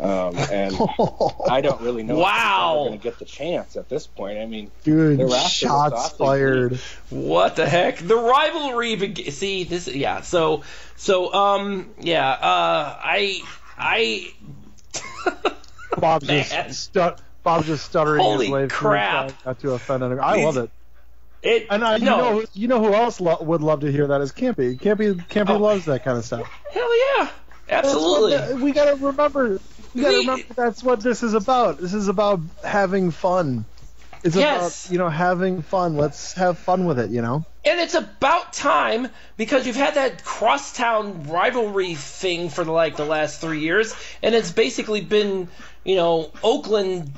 Um, and I don't really know Wow. if they're going to get the chance at this point. I mean, Dude, The shots awfully fired. What the heck? The rivalry. Beg- See this? Yeah. So so um yeah. Uh, I I. Bob just stu- Bob just stuttering Holy his way through crap. trying not to offend anyone. I These- love it. It, And I, you know, you know who else lo- would love to hear that is Kampe. Kampe, Kampe Oh. loves that kind of stuff. Hell yeah. Absolutely. what- we gotta remember. We gotta We- remember that's what this is about. This is about having fun. It's Yes. about you know having fun. Let's have fun with it. You know. And it's about time because you've had that crosstown rivalry thing for like the last three years, and it's basically been, you know, Oakland,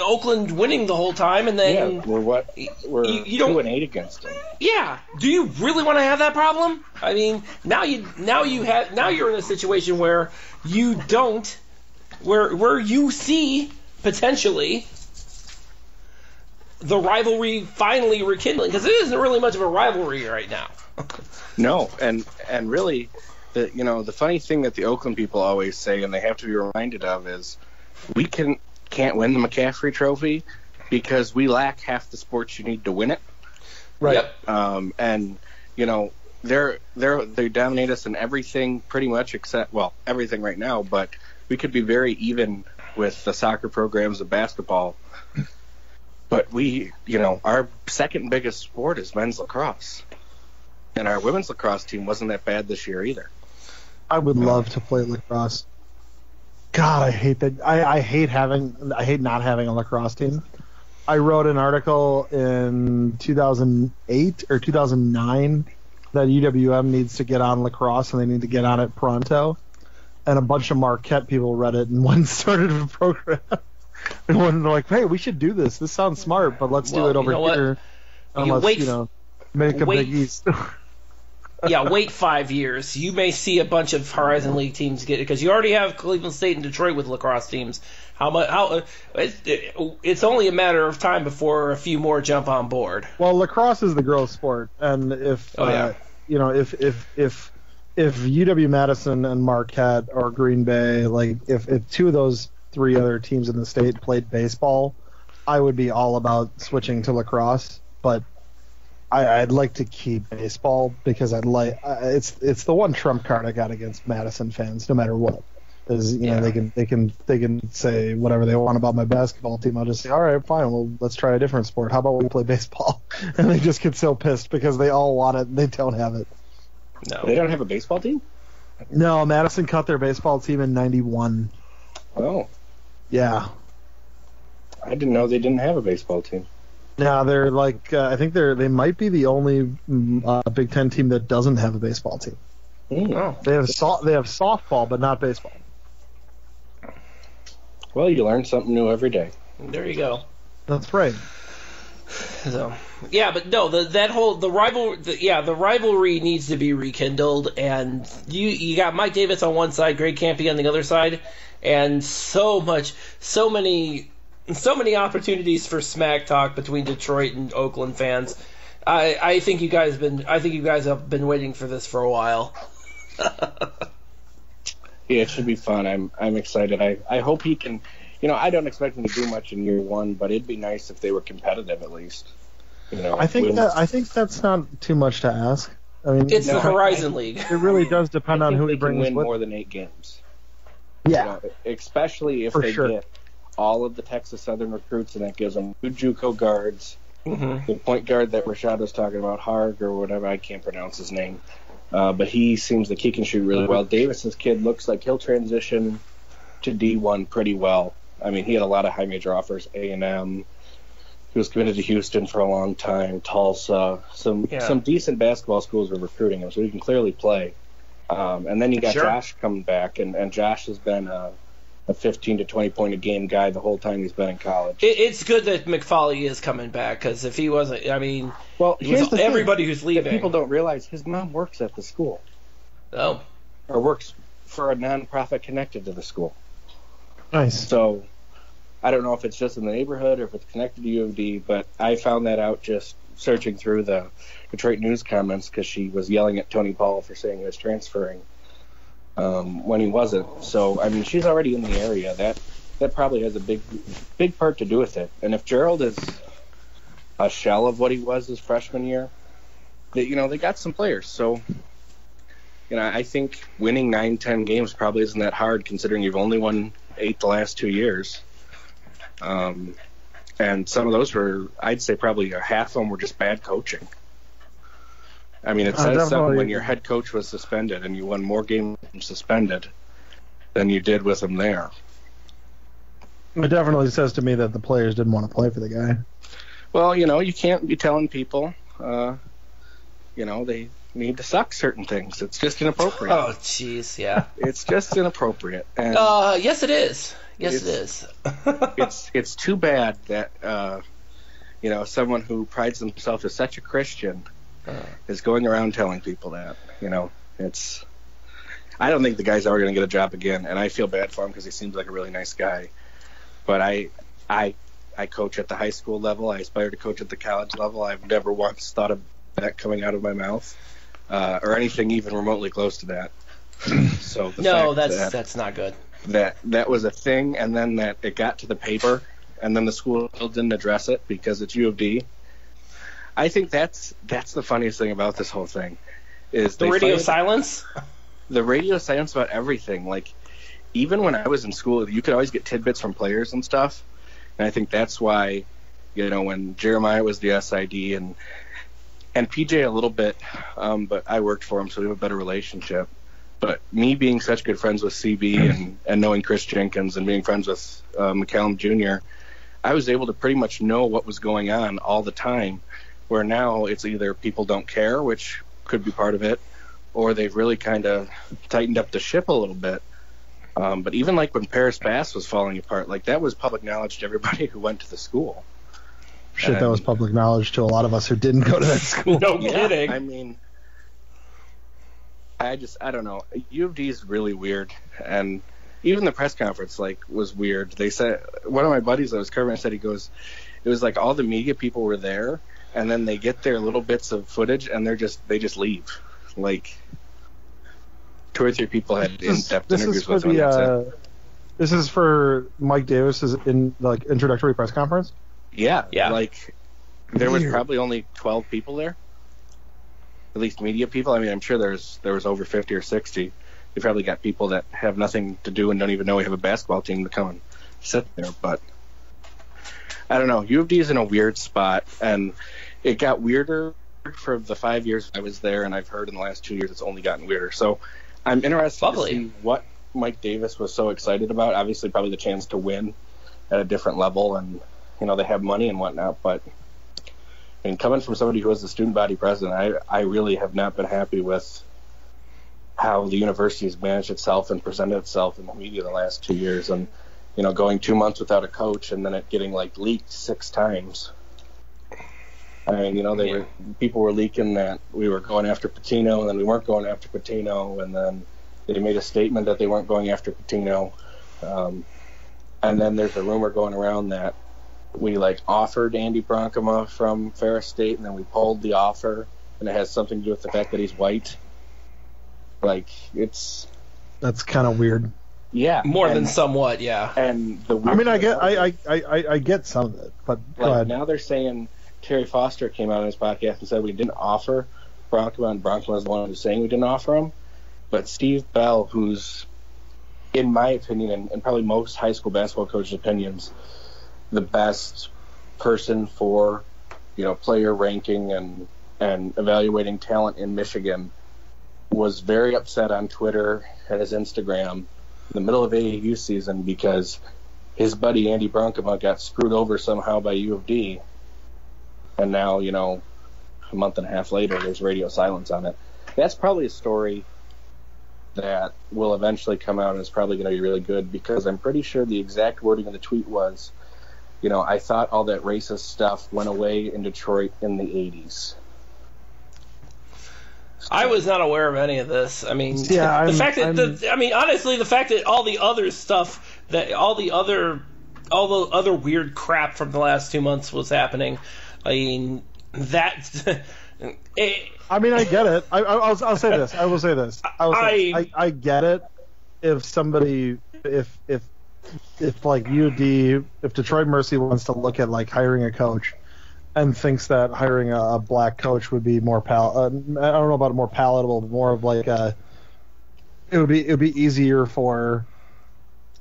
Oakland winning the whole time, and yeah, then we're what we're You- you don't- two and eight against them. yeah. Do you really want to have that problem? I mean, now you now you have now you're in a situation where you don't, where where you see potentially the rivalry finally rekindling because it isn't really much of a rivalry right now. No, and and really, the you know the funny thing that the Oakland people always say, and they have to be reminded of, is we can can't win the McCafferty Trophy because we lack half the sports you need to win it. Yep. Um, and you know they're they're they dominate us in everything pretty much except well everything right now, but we could be very even with the soccer programs and basketball. But we, you know, our second biggest sport is men's lacrosse. And our women's lacrosse team wasn't that bad this year either. I would love to play lacrosse. God, I hate that. I, I hate having. I hate not having a lacrosse team. I wrote an article in 2008 or 2009 that UWM needs to get on lacrosse and they need to get on it pronto. And a bunch of Marquette people read it and one started a program. and one like, "Hey, we should do this. This sounds smart, but let's Well, do it you over know what? here." And You wait- you know, make a wait- Big East. yeah, wait five years. You may see a bunch of Horizon League teams get it because you already have Cleveland State and Detroit with lacrosse teams. How much? How? Uh, it, it, it's only a matter of time before a few more jump on board. Well, lacrosse is the girls' sport, and if Oh, yeah. uh, you know, if if if if UW Madison and Marquette or Green Bay, like if if two of those three other teams in the state played baseball, I would be all about switching to lacrosse. But I, I'd like to keep baseball because I'd like uh, it's it's the one trump card I got against Madison fans, no matter what. Is you Yeah. know they can they can they can say whatever they want about my basketball team. I'll just say, all right, fine. Well, let's try a different sport. How about we play baseball? And they just get so pissed because they all want it and they don't have it. No. They don't have a baseball team? No, Madison cut their baseball team in '91. Oh, Yeah. I didn't know they didn't have a baseball team. Now they're like uh, I think they're they might be the only mm, uh, Big Ten team that doesn't have a baseball team. Hmm. Oh, They have so- they have softball but not baseball. Well, you learn something new every day. there you go. That's right. So yeah, but no, the that whole the rival, the, yeah, the rivalry needs to be rekindled, and you you got Mike Davis on one side, Greg Kampe on the other side, and so much, so many, so many opportunities for smack talk between Detroit and Oakland fans. I I think you guys been I think you guys have been waiting for this for a while. Yeah, it should be fun. I'm I'm excited. I, I hope he can. You know, I don't expect him to do much in year one, but it'd be nice if they were competitive at least. You know, I think win- that I think that's not too much to ask. I mean, It's No, the I- Horizon League. it really does I depend on think who they he can brings win with. more than eight games. You Yeah, know, especially if For they sure. get all of the Texas Southern recruits, and that gives them two JUCO guards, hmm the point guard that Rashad was talking about, Harg or whatever, I can't pronounce his name. Uh, but he seems like he can shoot really well. Davis's kid looks like he'll transition to D1 pretty well. I mean, he had a lot of high major offers, A&M. He was committed to Houston for a long time, Tulsa. Some Yeah. some decent basketball schools were recruiting him, so he can clearly play. Um, and then you got Sure. Josh coming back, and, and Josh has been a, a 15 to 20 point a game guy the whole time he's been in college. It, it's good that McFolley is coming back because if he wasn't, I mean, Well, here's was the thing everybody who's that leaving. people don't realize his mom works at the school Oh, or works for a nonprofit connected to the school. nice. So I don't know if it's just in the neighborhood or if it's connected to U of D, but I found that out just searching through the Detroit news comments because she was yelling at Tony Paul for saying he was transferring. Um, when he wasn't. So I mean, she's already in the area. That that probably has a big big part to do with it. And if Gerald is a shell of what he was his freshman year, that you know they got some players. So you know I think winning nine ten games probably isn't that hard considering you've only won eight the last two years. Um, and some of those were I'd say probably a half of them were just bad coaching. I mean, it Uh, says something when your head coach was suspended and you won more games suspended than you did with him there. It definitely says to me that the players didn't want to play for the guy. Well, you know, you can't be telling people, uh, you know, they need to suck certain things. It's just inappropriate. Oh, jeez, yeah. It's just inappropriate, and Uh, yes, it is. Yes, it is. it's it's too bad that uh, you know someone who prides themselves as such a Christian. Is going around telling people that. You know, it's. I don't think the guy's ever going to get a job again, and I feel bad for him because he seems like a really nice guy. But I, I, I coach at the high school level. I aspire to coach at the college level. I've never once thought of that coming out of my mouth, uh, or anything even remotely close to that. so the no, that's that, that's not good. that that was a thing, and then that it got to the paper, and then the school didn't address it because it's U of D. I think that's that's the funniest thing about this whole thing is The radio fired- silence. the radio silence about everything. Like even when I was in school, you could always get tidbits from players and stuff, and I think that's why you know when Jeremiah was the SID and and PJ a little bit, um, but I worked for him, so we have a better relationship. But me being such good friends with CB and, and knowing Chris Jenkins and being friends with uh, McCallum Jr., I was able to pretty much know what was going on all the time. Where now it's either people don't care, which could be part of it, or they've really kind of tightened up the ship a little bit. Um, but even like when Paris Bass was falling apart, like that was public knowledge to everybody who went to the school. Shit, that was public knowledge to a lot of us who didn't go to that school. No Yeah, kidding. I mean, I just I don't know. U of D is really weird, and even the press conference like was weird. They said one of my buddies that was covering it said he goes, it was like all the media people were there, and then they get their little bits of footage, and they're just they just leave. Like two or three people had in-depth this is interviews for with him. the. and that's. Uh, this is for Mike Davis's in like introductory press conference. Yeah, Yeah. Like there was probably only twelve people there, at least media people. I mean, I'm sure there's there was over fifty or sixty. They probably got people that have nothing to do and don't even know we have a basketball team to come and sit there. But I don't know. U of D is in a weird spot, and it got weirder for the five years I was there, and I've heard in the last two years it's only gotten weirder. So I'm interested Lovely. to see what Mike Davis was so excited about. Obviously, probably the chance to win at a different level, and you know they have money and whatnot. But I mean, coming from somebody who was the student body president, I I really have not been happy with how the university has managed itself and presented itself in the media the last two years, and you know going two months without a coach and then it getting like leaked six times. I mean, you know, they were people were leaking that we were going after Pitino, and then we weren't going after Pitino, and then they made a statement that they weren't going after Pitino. Um, and then there's a rumor going around that we like offered Andy Bronkema from Ferris State, and then we pulled the offer, and it has something to do with the fact that he's white. Like it's That's kind of weird. Yeah, More and, than somewhat, yeah. And the I mean, I get, I, I, I, I- I get some of it, but go like ahead. now they're saying Terry Foster came out on his podcast and said we didn't offer Bronkema, and Bronkema was the one who's saying we didn't offer him. But Steve Bell, who's, in my opinion, and, and probably most high school basketball coaches' opinions, the best person for, you know, player ranking and and evaluating talent in Michigan, was very upset on Twitter and his Instagram in the middle of AAU season because his buddy Andy Bronkema got screwed over somehow by U of D, and now you know, a month and a half later, there's radio silence on it. That's probably a story that will eventually come out and is probably going to be really good because I'm pretty sure the exact wording of the tweet was, you know, I thought all that racist stuff went away in Detroit in the 80s. I was not aware of any of this. I mean, Yeah, the I'm- fact that I'm- the, I mean, honestly, the fact that all the other stuff that all the other all the other weird crap from the last two months was happening. I mean, that It, I mean, I get it. I, I, I'll, I'll say this. I will say this. I, will say, I- I, I get it. If somebody, if if if like UD, if Detroit Mercy wants to look at like hiring a coach, and thinks that hiring a, a black coach would be more pal, uh, I don't know about more palatable, but more of like a, it would be it would be easier for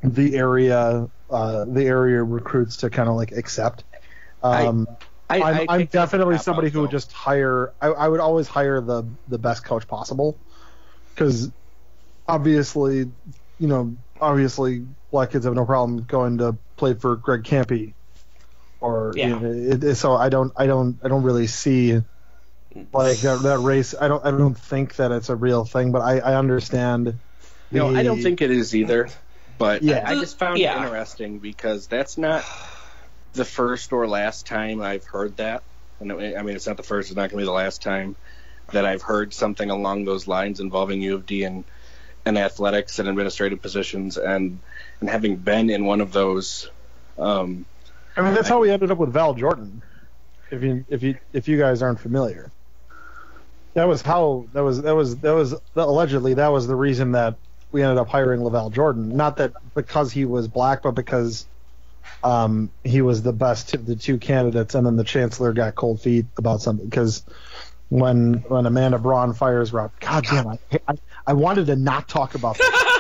the area uh, the area recruits to kind of like accept. Um, I, I'm definitely somebody who would just hire. I, I would always hire the the best coach possible, because obviously, you know, obviously, black kids have no problem going to play for Greg Kampe, or Yeah. you know, it, it- so I don't, I don't, I don't really see like that, that race. I don't, I don't think that it's a real thing, but I, I understand. No, I don't think it is either. But Yeah. I, I just found Yeah. it interesting because that's not the first or last time I've heard that. And I mean, it's not the first; it's not going to be the last time that I've heard something along those lines involving U of D and, and athletics and administrative positions. And and having been in one of those, um, I mean, that's how we ended up with Val Jordan. If you if you if you guys aren't familiar, that was how that was that was that was allegedly that was the reason that we ended up hiring LaVall Jordan. Not that because he was black, but because um, he was the best of the two candidates, and then the chancellor got cold feet about something because. When when Amanda Braun fires Rob, God damn, I, I I wanted to not talk about that.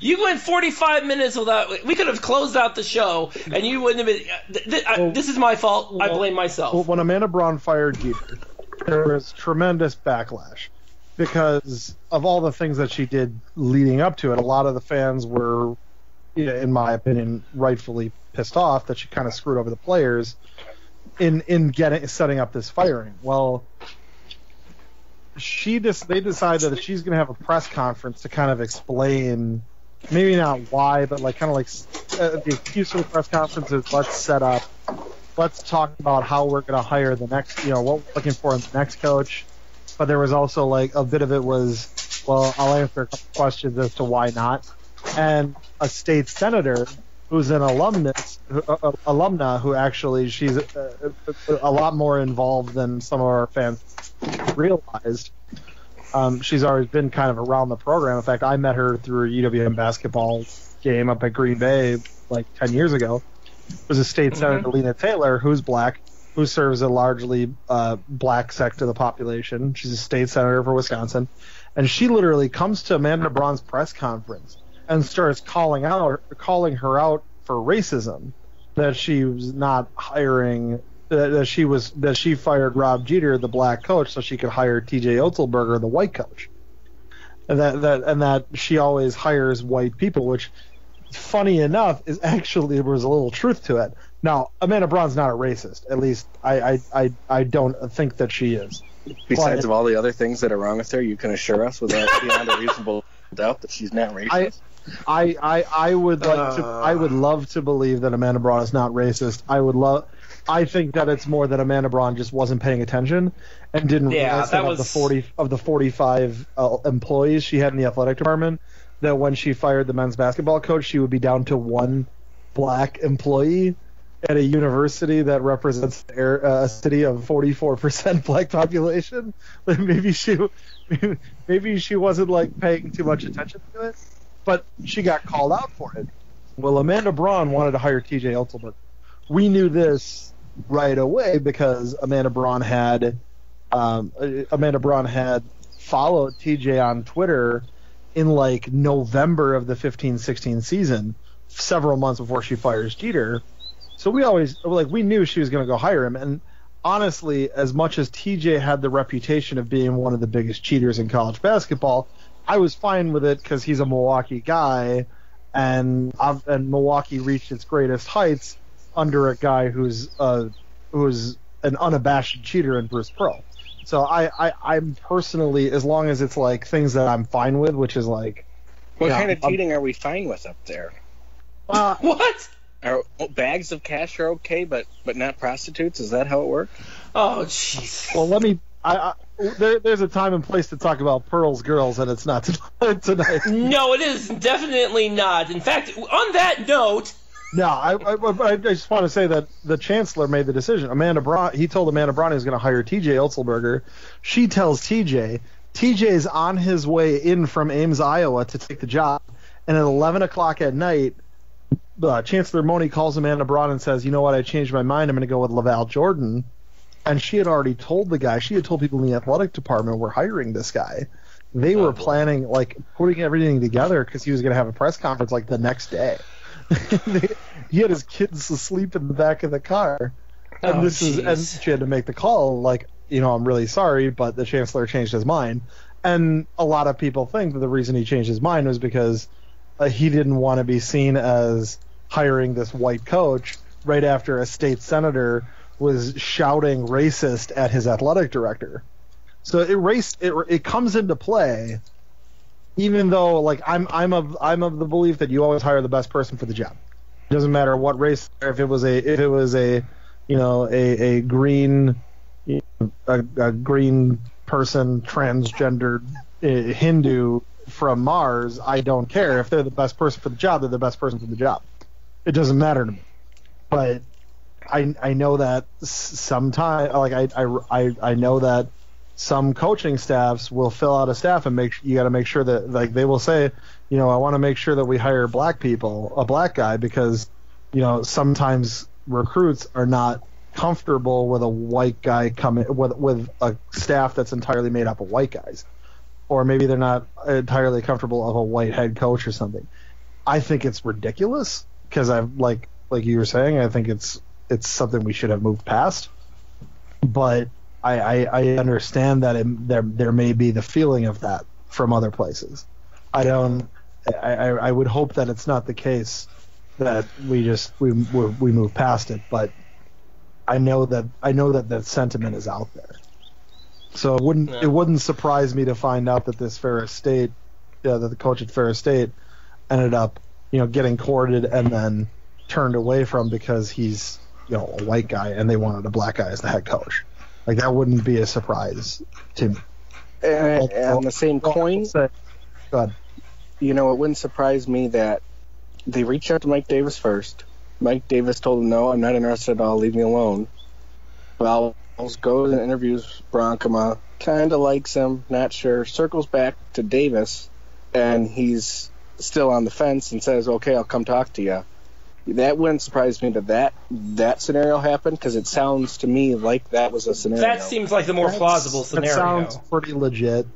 You went 45 minutes without. We could have closed out the show, and you wouldn't have been. Th- th- I- this is my fault. I blame myself. Well, when Amanda Braun fired Jeter, there was tremendous backlash because of all the things that she did leading up to it. A lot of the fans were, in my opinion, rightfully pissed off that she kind of screwed over the players in in getting setting up this firing. Well, she just they decided that she's going to have a press conference to kind of explain maybe not why, but like kind of like uh, the excuse for the press conference is let's set up let's talk about how we're going to hire the next, you know, what we're looking for in the next coach. But there was also like a bit of it was, well, I'll answer questions as to why not. And a state senator who's an alumnus, uh, uh, alumna who actually she's uh, uh, a lot more involved than some of our fans realized. Um, she's always been kind of around the program. In fact, I met her through a UWM basketball game up at Green Bay like 10 years ago was a state senator, Lena Taylor, who's black, who serves a largely uh, black sector of the population. She's a state senator for Wisconsin, and she literally comes to Amanda Braun's press conference and starts calling out, calling her out for racism, that she was not hiring. That that she was that she fired Rob Jeter, the black coach, so she could hire T.J. Otzelberger, the white coach, and that that and that she always hires white people, which funny enough, is actually there was a little truth to it. Now, Amanda Braun's not a racist. At least I I, I, I don't think that she is. besides But- of all the other things that are wrong with her, you can assure us without beyond a reasonable doubt that she's not racist. I, I, I I would like to Uh. I would love to believe that Amanda Braun is not racist. I would love I think that it's more that Amanda Braun just wasn't paying attention and didn't Yeah, realize that that, of the 40 of the 45 uh, employees she had in the athletic department that when she fired the men's basketball coach she would be down to one black employee at a university that represents uh, a city of 44% black population. Maybe she maybe she wasn't like paying too much attention to it, but she got called out for it. Well, Amanda Braun wanted to hire TJ Otzelberg. We knew this right away because Amanda Braun had um, Amanda Braun had followed TJ on Twitter in like November of the 15-16 season, several months before she fires Jeter. So we always like we knew she was going to go hire him, and honestly, as much as TJ had the reputation of being one of the biggest cheaters in college basketball, I was fine with it because he's a Milwaukee guy, and I've, and Milwaukee reached its greatest heights under a guy who's uh, who's an unabashed cheater in Bruce Pearl. So I, I I'm personally, as long as it's like things that I'm fine with, which is like, what yeah, kind of cheating are we fine with up there? uh, what? Are oh, bags of cash are okay, but but not prostitutes? Is that how it works? Oh, jeez. well, let me. I, I there, there's a time and place to talk about Pearl's girls, and it's not tonight. tonight. No, it is definitely not. In fact, on that note, No, I, I, I just want to say that the chancellor made the decision. Amanda Braun, he told Amanda Braun he was going to hire T.J. Otzelberger. She tells T.J. TJ's on his way in from Ames, Iowa, to take the job, and at 11 o'clock at night, uh, Chancellor Mone calls Amanda Braun and says, "You know what? I changed my mind. I'm going to go with LaVall Jordan." And she had already told the guy. She had told people in the athletic department, "We're hiring this guy." They were planning, like, putting everything together because he was going to have a press conference like the next day. he had his kids asleep in the back of the car, and Oh, this is and she had to make the call. Like, you know, I'm really sorry, but the chancellor changed his mind. And a lot of people think that the reason he changed his mind was because uh, he didn't want to be seen as hiring this white coach right after a state senator was shouting racist at his athletic director. So it race it it comes into play, even though like I'm I'm of I'm of the belief that you always hire the best person for the job. It doesn't matter what race. If it was a if it was a you know a a green a, a green person transgendered uh, Hindu from Mars, I don't care if they're the best person for the job. They're the best person for the job. It doesn't matter to me. But I I know that sometimes like I, I I know that some coaching staffs will fill out a staff and make you got to make sure that like they will say, you know, I want to make sure that we hire black people, a black guy because you know sometimes recruits are not comfortable with a white guy coming with with a staff that's entirely made up of white guys or maybe they're not entirely comfortable of a white head coach or something. I think it's ridiculous because I like like you were saying, I think it's it's something we should have moved past. But I, I, I understand that it, there there may be the feeling of that from other places. I don't. I, I, I would hope that it's not the case that we just we we, we move past it, but I know that I know that that sentiment is out there. So it wouldn't Yeah. it wouldn't surprise me to find out that this Ferris State, uh, that the coach at Ferris State, ended up you know getting courted and then turned away from because he's you know a white guy and they wanted a black guy as the head coach. Like that wouldn't be a surprise to me. And, oh, and on the same oh, coin, Say- Go ahead. you know, it wouldn't surprise me that they reached out to Mike Davis first. Mike Davis told him, "No, I'm not interested at all. Leave me alone." Vowels goes and interviews Bronkema, kind of likes him, not sure. Circles back to Davis, and he's still on the fence and says, "Okay, I'll come talk to you." That wouldn't surprise me that that that scenario happened because it sounds to me like that was a scenario. That seems like the more plausible scenario. That scenario. sounds pretty legit.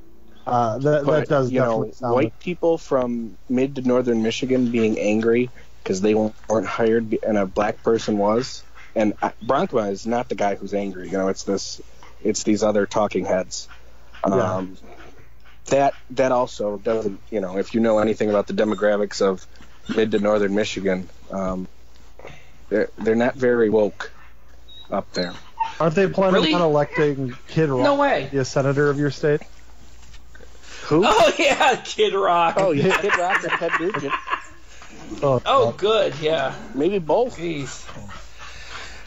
Uh, that, that does you know, definitely sound. white people from mid to northern Michigan being angry because they weren't weren't hired and a black person was. And I- Bronkema is not the guy who's angry. You know, it's this, it's these other talking heads. Yeah. Um, that that also doesn't. You know, if you know anything about the demographics of mid to northern Michigan, um, they're they're not very woke up there. Aren't they planning Really? on electing Kid Rock No way. to be a senator of your state? Who? Oh yeah, Kid Rock. Oh, yeah, Kid Rock and Ted Nugent. Oh, Oh, good. Yeah. Maybe both. Jeez.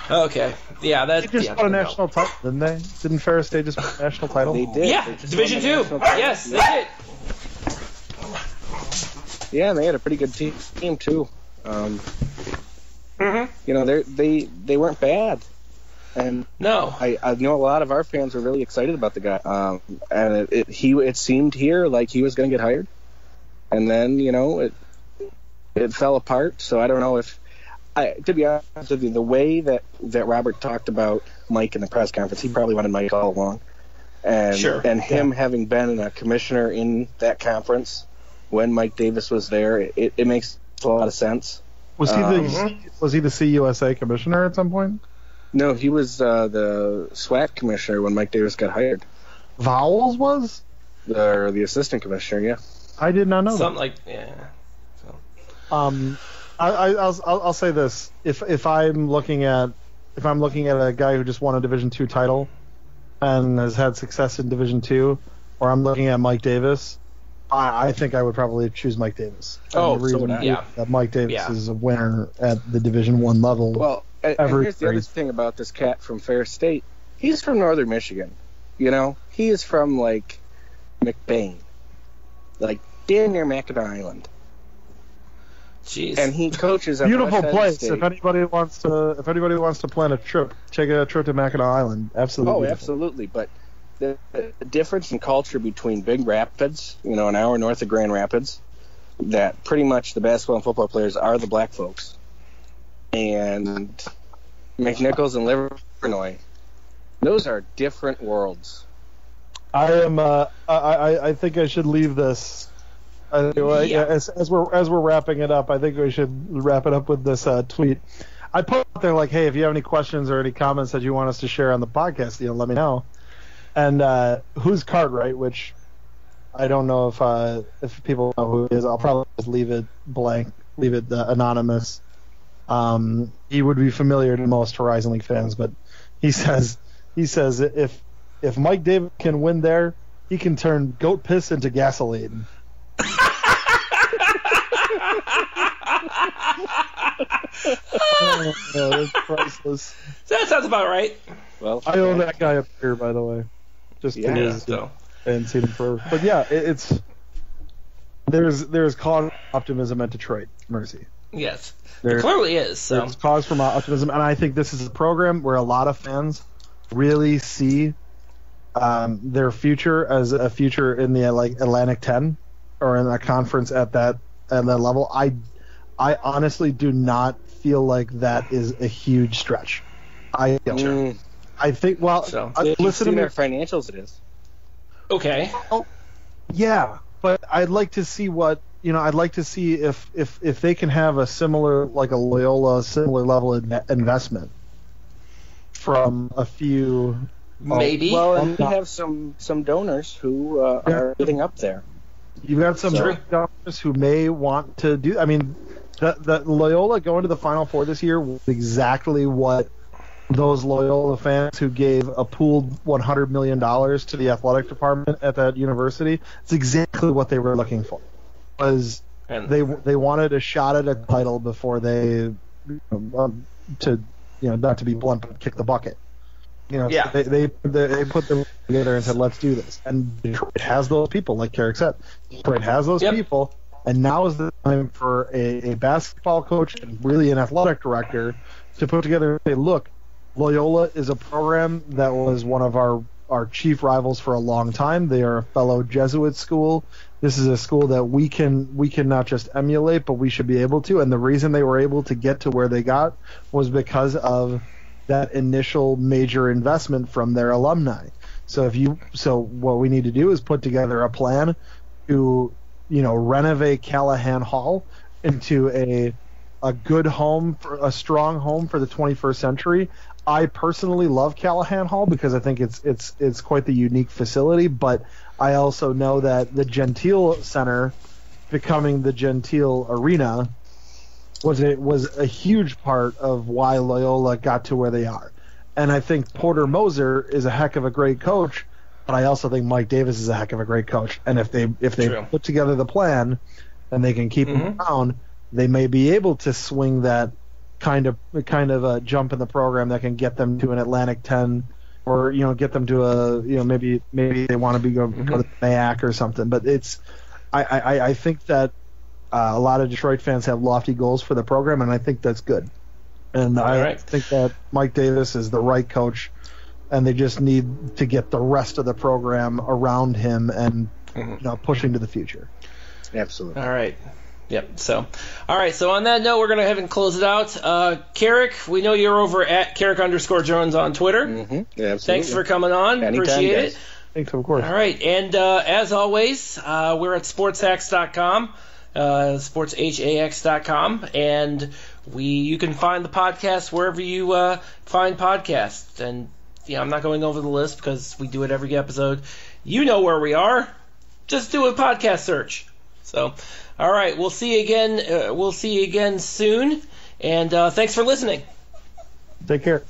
Okay. Yeah. That. They just yeah, won a no. national title, didn't they? Didn't Ferris State just win a national title? They did. Yeah. They Division two. national title. Yes, they did. Yeah, and they had a pretty good team, team too. Um, hmm you know, they they they weren't bad, and No. I, I know a lot of our fans were really excited about the guy. Um, and it, it he it seemed here like he was going to get hired, and then you know it it fell apart. So I don't know if I to be honest with you, the way that that Robert talked about Mike in the press conference, he probably wanted Mike all along, and Sure, and him having been a commissioner in that conference when Mike Davis was there, it, it makes a lot of sense. Was he the Um, was he the CUSA commissioner at some point? No, he was uh, the SWAC commissioner when Mike Davis got hired, Vowels was? the, or the assistant commissioner. Yeah. I did not know Something like yeah. that. Um, I, I I'll, I'll I'll say this: if if I'm looking at if I'm looking at a guy who just won a Division two title and has had success in Division two, or I'm looking at Mike Davis, I, I think I would probably choose Mike Davis. Oh, the so reason would I. Yeah. that Mike Davis Yeah. is a winner at the Division one level. Well, and, and Every here's the other thing about this cat from Ferris State. He's from northern Michigan. You know, he is from like McBain, like damn near Mackinac Island. Jeez. and he coaches at Beautiful West place. State. If anybody wants to, if anybody wants to plan a trip, take a trip to Mackinac Island. Absolutely. Oh, beautiful. absolutely. But the, the difference in culture between Big Rapids, you know, an hour north of Grand Rapids, that pretty much the basketball and football players are the black folks, and McNichols and Livernois, those are different worlds. I am. Uh, I, I think I should leave this. I, Yeah. as, as we're as we're wrapping it up, I think we should wrap it up with this uh, tweet. I put out there like, hey, if you have any questions or any comments that you want us to share on the podcast, you know, let me know. And uh, who's Cartwright, which I don't know if uh, if people know who he is. I'll probably just leave it blank, leave it uh, anonymous. Um, he would be familiar to most Horizon League fans, but he says he says if if Mike Davis can win there, he can turn goat piss into gasoline. oh, that's priceless. that sounds about right. Well, I own that guy up here, by the way. Just Yeah, because So. I hadn't seen for. But yeah, it, it's there's there's cause optimism at Detroit. Mercy. Yes. There- clearly is. So. There's cause for optimism, and I think this is a program where a lot of fans really see um, their future as a future in the like Atlantic 10 or in a conference at that at that level. I I honestly do not feel like that is a huge stretch. I mm, I think well, So- uh, if you listen see to me. their financials, it is. Okay. Yeah, but I'd like to see what you know. I'd like to see if if if they can have a similar like a Loyola similar level of inve- investment from a few. Maybe. Well, and we have some some donors who uh, Yeah. are getting up there. You've got some True. big doctors who may want to do. I mean, the, the Loyola going to the Final Four this year was exactly what those Loyola fans who gave a pooled 100 million dollars to the athletic department at that university. It's exactly what they were looking for. Was and they they wanted a shot at a title before they um, to you know not to be blunt but kick the bucket. You know, Yeah. they, they they they put them together and said let's do this. And Detroit has those people, like Karic said. Detroit has those Yep. people, and now is the time for a, a basketball coach and really an athletic director to put together and say, look, Loyola is a program that was one of our our chief rivals for a long time. They are a fellow Jesuit school. This is a school that we can we can not just emulate, but we should be able to. And the reason they were able to get to where they got was because of that initial major investment from their alumni. So if you so what we need to do is put together a plan to you know renovate Calihan Hall into a a good home for a strong home for the 21st century. I personally love Calihan Hall because I think it's it's it's quite the unique facility, but I also know that the Gentile Center becoming the Gentile Arena was a, was a huge part of why Loyola got to where they are. And I think Porter Moser is a heck of a great coach, but I also think Mike Davis is a heck of a great coach. And if they if they True. put together the plan and they can keep him Mhm. around, they may be able to swing that kind of kind of a jump in the program that can get them to an Atlantic 10 or you know get them to a you know maybe maybe they want to be go, go to the MAC or something but it's I I, I think that uh, a lot of Detroit fans have lofty goals for the program and I think that's good and I All right. think that Mike Davis is the right coach and they just need to get the rest of the program around him and Mhm. you know pushing to the future Absolutely. All right. Yep. So, all right. So on that note, we're gonna have and close it out. Uh, Karic, we know you're over at Karic underscore Jones on Twitter. Mm-hmm. Yeah, absolutely. Thanks for coming on. Anytime, Appreciate guys. it. thanks of course All right, and uh, as always, uh, we're at sportshax.com, uh, sportshax.com, and we you can find the podcast wherever you uh, find podcasts. And yeah, I'm not going over the list because we do it every episode. You know where we are. Just do a podcast search. So, all right, we'll see you again. Uh, we'll see you again soon, and uh, thanks for listening. take care